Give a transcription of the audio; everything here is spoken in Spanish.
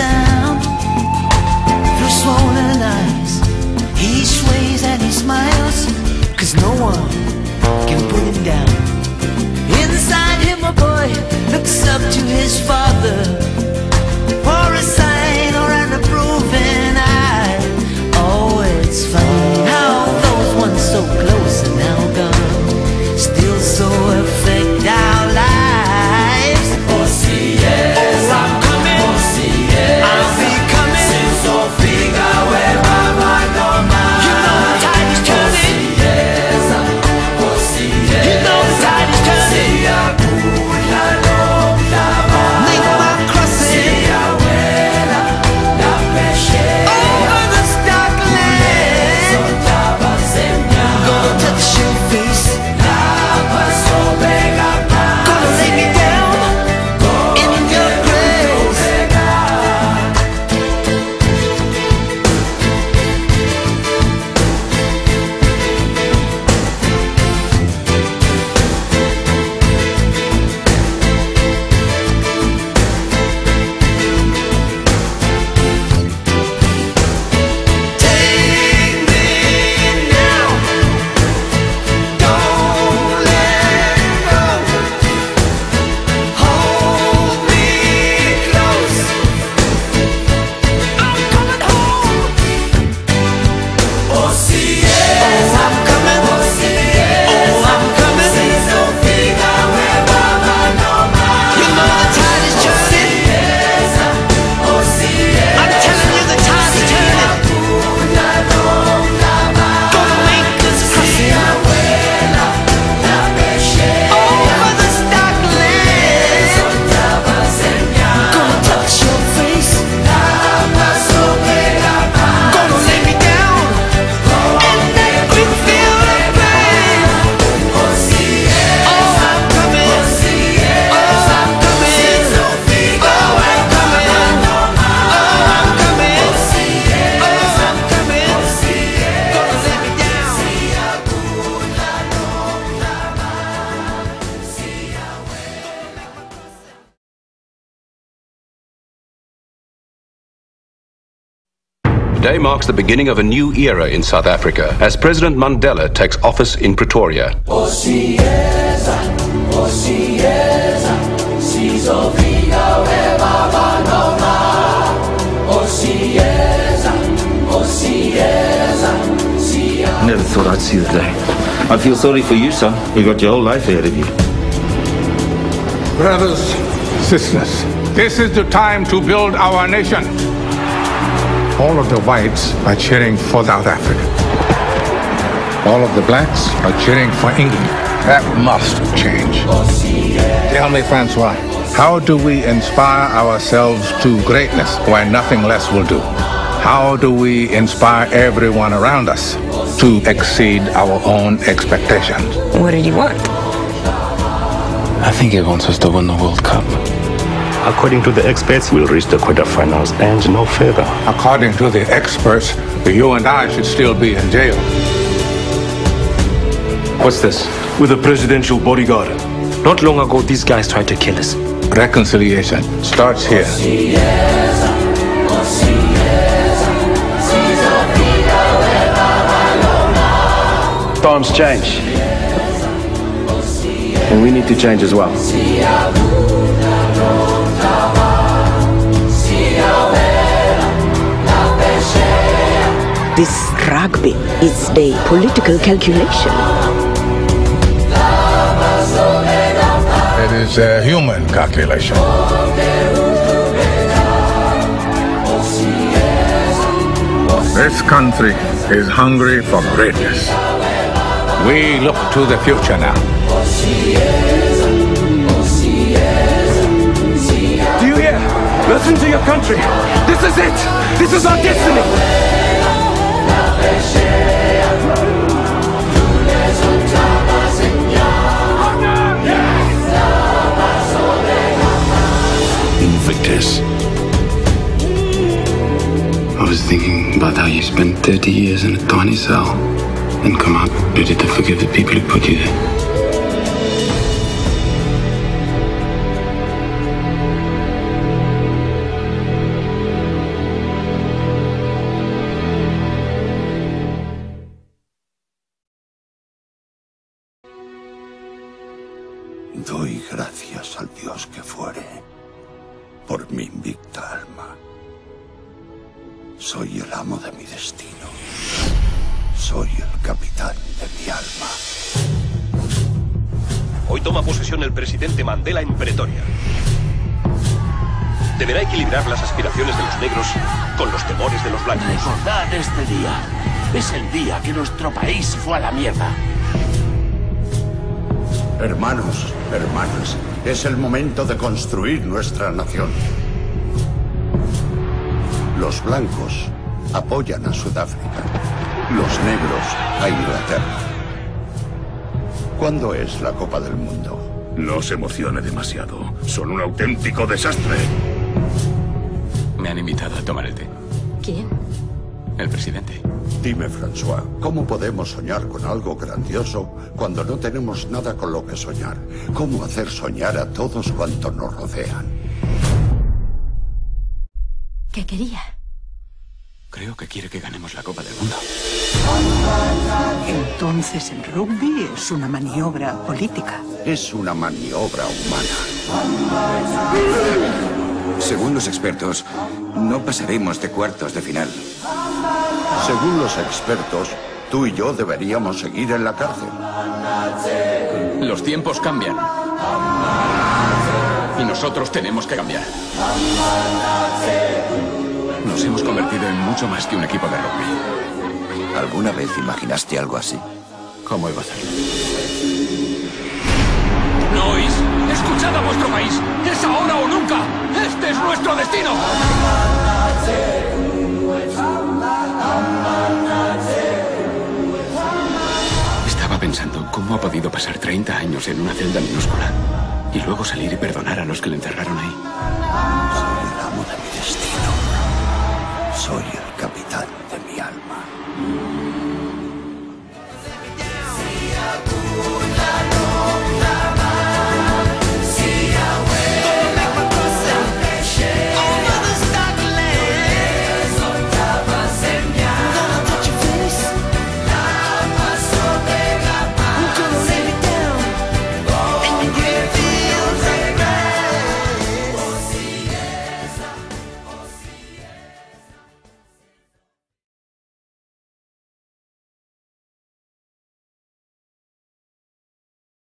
sound. Through swollen eyes, he sways and he smiles, cause no one can put him down. Inside him, a boy looks up to his father Today marks the beginning of a new era in South Africa as President Mandela takes office in Pretoria. Osieza, osieza, sizofika webaba noma. Osieza, osieza, siya- Never thought I'd see the day. I feel sorry for you, son. You've got your whole life ahead of you. Brothers, sisters, this is the time to build our nation. All of the whites are cheering for South Africa. All of the blacks are cheering for England. That must change. Tell me, Francois, how do we inspire ourselves to greatness when nothing less will do? How do we inspire everyone around us to exceed our own expectations? What did you want? I think he wants us to win the World Cup. According to the experts, we'll reach the quarterfinals and no further. According to the experts, you and I should still be in jail. What's this? With a presidential bodyguard. Not long ago, these guys tried to kill us. Reconciliation starts here. Times change. And we need to change as well. This rugby is a political calculation. It is a human calculation. This country is hungry for greatness. We look to the future now. Do you hear? Listen to your country. This is it. This is our destiny. Thinking about how you spent 30 years in a tiny cell and come out ready to forgive the people who put you there. Doy gracias al Dios que fuere por mi invicta alma. Soy el amo de mi destino. Soy el capitán de mi alma. Hoy toma posesión el presidente Mandela en Pretoria. Deberá equilibrar las aspiraciones de los negros con los temores de los blancos. Recordad este día. Es el día que nuestro país fue a la mierda. Hermanos, hermanas, es el momento de construir nuestra nación. Los blancos apoyan a Sudáfrica, los negros a Inglaterra. ¿Cuándo es la Copa del Mundo? No se emocione demasiado. Son un auténtico desastre. Me han invitado a tomar el té. ¿Quién? El presidente. Dime, François, ¿cómo podemos soñar con algo grandioso cuando no tenemos nada con lo que soñar? ¿Cómo hacer soñar a todos cuantos nos rodean? ¿Qué quería? Creo que quiere que ganemos la Copa del Mundo. Entonces el rugby es una maniobra política. Es una maniobra humana. Según los expertos, no pasaremos de cuartos de final. Según los expertos, tú y yo deberíamos seguir en la cárcel. Los tiempos cambian. Y nosotros tenemos que cambiar. Nos hemos convertido en mucho más que un equipo de rugby. ¿Alguna vez imaginaste algo así? ¿Cómo iba a hacerlo? ¿No oís? ¡Escuchad a vuestro país! ¡Es ahora o nunca! ¡Este es nuestro destino! Estaba pensando cómo ha podido pasar 30 años en una celda minúscula y luego salir y perdonar a los que le encerraron ahí. Soy